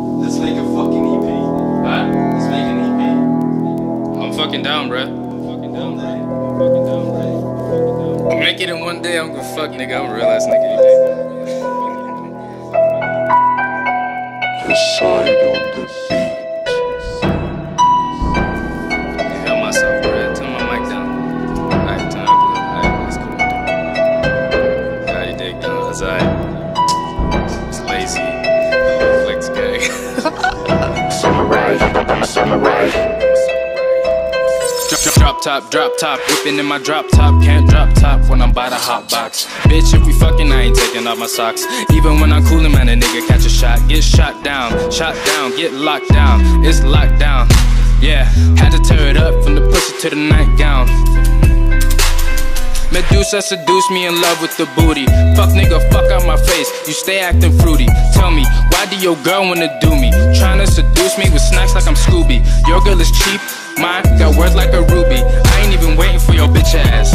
Let's make a fucking EP. Alright, Let's make an EP. I'm fucking down, bruh. I'm fucking down, right? I'm fucking down, right? I'm fucking down, right? Make it in one day, I'm gonna fuck nigga. I'm a real ass nigga. Decide on Drop, top, drop top, whipping in my drop top. Can't drop top when I'm by the hot box. Bitch, if we fucking, I ain't taking off my socks. Even when I'm coolin', man, a nigga catch a shot, get shot down, shot down, get locked down. It's locked down. Yeah, had to tear it up from the pussy to the nightgown. Medusa seduce me in love with the booty. Fuck nigga, fuck out my face. You stay acting fruity. Tell me, why do your girl wanna do me? Tryna seduce me with snacks like I'm Scooby. Your girl is cheap, mine got worth like a ruby. I ain't even waiting for your bitch ass.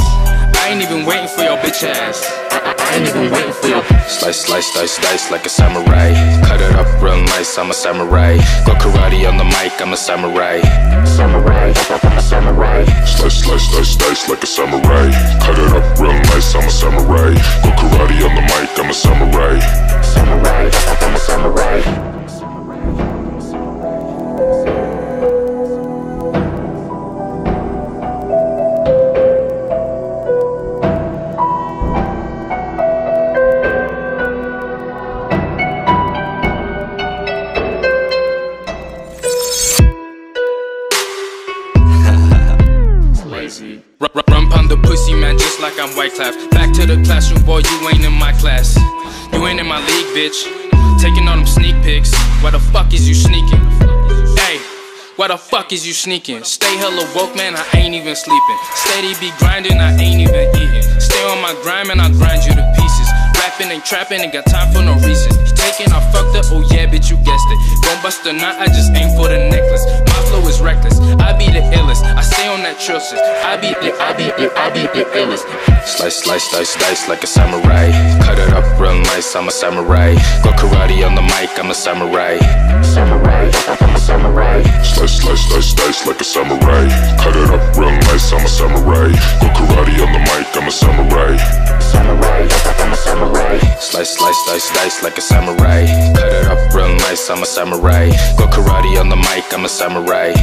I ain't even waiting for your bitch ass. I ain't even waiting for your Slice, slice, dice, dice like a samurai. Cut it up real nice, I'm a samurai. Go karate on the mic, I'm a samurai. Samurai, I'm a samurai. Slice, like a samurai. Cut it up real nice, I'm a samurai. Go karate on the mic, I'm a. Samurai, run, run pound the pussy, man, just like I'm White Class. Back to the classroom, boy, you ain't in my class. You ain't in my league, bitch. Taking all them sneak pics. Why the fuck is you sneaking? Hey, why the fuck is you sneaking? Stay hella woke, man, I ain't even sleeping. Steady be grinding, I ain't even eating. Stay on my grind, man, I grind you to pieces. Rapping and trapping, ain't got time for no reason. Taking, I fucked up, oh yeah, bitch, you guessed it. Gon' bust a knot, I just aim for the necklace. My shit. I be the, I be the, I be the illest. Slice, slice, dice, dice like a samurai. Cut it up real nice, I'm a samurai. Go karate on the mic, I'm a samurai. Samurai, I'm a samurai. Slice, slice, dice, dice like a samurai. Cut it up real nice, I'm a samurai. Go karate on the mic, I'm a samurai. Samurai, I'm a samurai. Slice, slice, dice, dice like a samurai. Cut it up real nice, I'm a samurai. Go karate on the mic, I'm a samurai.